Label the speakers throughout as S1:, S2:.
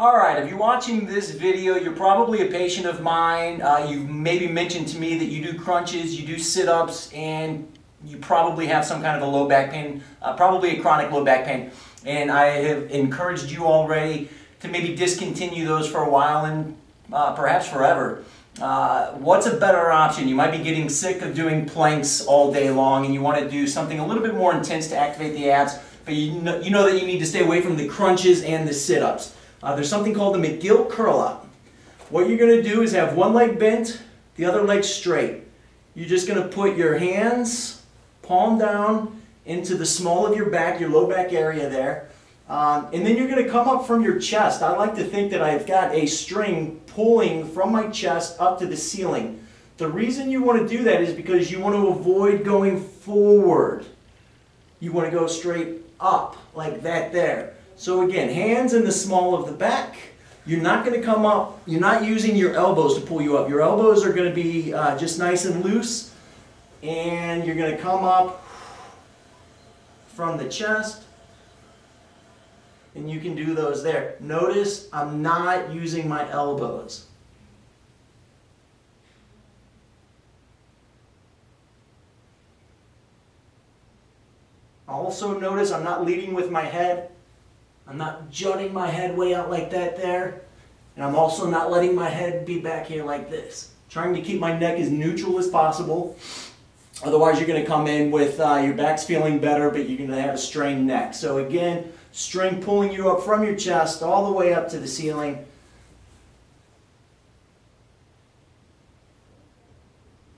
S1: All right, if you're watching this video, you're probably a patient of mine. Uh, you've maybe mentioned to me that you do crunches, you do sit-ups, and you probably have some kind of a low back pain, uh, probably a chronic low back pain. And I have encouraged you already to maybe discontinue those for a while and uh, perhaps forever. Uh, what's a better option? You might be getting sick of doing planks all day long and you want to do something a little bit more intense to activate the abs, but you know, you know that you need to stay away from the crunches and the sit-ups. Uh, there's something called the McGill curl up. What you're going to do is have one leg bent, the other leg straight. You're just going to put your hands palm down into the small of your back, your low back area there. Um, and then you're going to come up from your chest. I like to think that I've got a string pulling from my chest up to the ceiling. The reason you want to do that is because you want to avoid going forward. You want to go straight up like that there. So again, hands in the small of the back. You're not going to come up, you're not using your elbows to pull you up. Your elbows are going to be uh, just nice and loose. And you're going to come up from the chest. And you can do those there. Notice I'm not using my elbows. Also notice I'm not leading with my head. I'm not jutting my head way out like that there. And I'm also not letting my head be back here like this. Trying to keep my neck as neutral as possible. Otherwise you're going to come in with uh, your back's feeling better, but you're going to have a strained neck. So again, string pulling you up from your chest all the way up to the ceiling.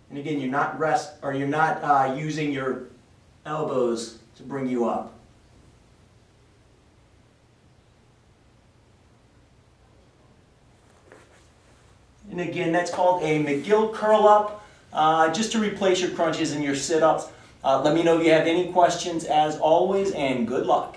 S1: And again, you're not rest or you're not uh, using your elbows to bring you up. And again, that's called a McGill curl up, uh, just to replace your crunches and your sit-ups. Uh, let me know if you have any questions as always, and good luck.